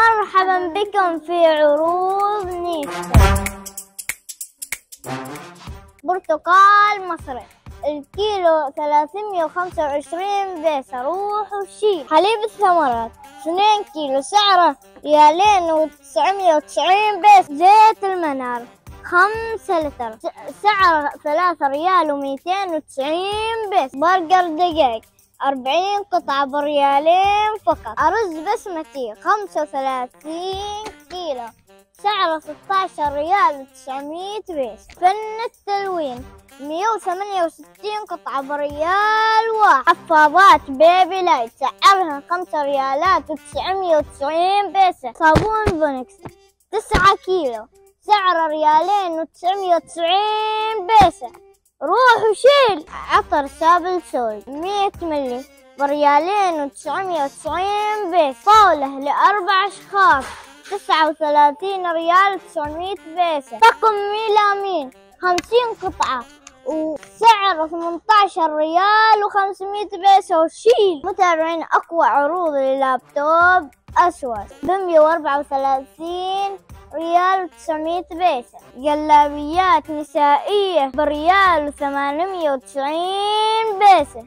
مرحبا بكم في عروض نيسا برتقال مصري. الكيلو 325 بيسة روح وشيل. حليب الثمرات 2 كيلو سعرة ريالين وتسعمية وتسعين بيسة زيت المنار خمسة لتر سعرة ثلاثة ريال وميتين وتسعين بيسة برجر دقيق أربعين قطعة بريالين فقط. أرز بسمتي خمسة وثلاثين كيلو. سعره ستاشر ريال وتسعمية بيسة فن التلوين. مية وثمانية وستين قطعة بريال واحد. حفاضات بيبي لايت. سعرها خمسة ريالات وتسعمية وتسعين بيسة. صابون فونكس. تسعة كيلو. سعره ريالين وتسعمية وتسعين بيسة. روح وشيل. عطر سابل سول مية ملي. بريالين وتسعمية وتسعين بيس طاولة لأربع أشخاص. تسعة وثلاثين ريال وتسعمية بيسة. طقم ميلامين. خمسين قطعة. وسعره 18 ريال و500 بيسة. وشيل. متابعين أقوى عروض للابتوب أسود ب 134 ريال وتسعمية بيسة جلابيات نسائية بريال وثمانمية وتسعين بيسة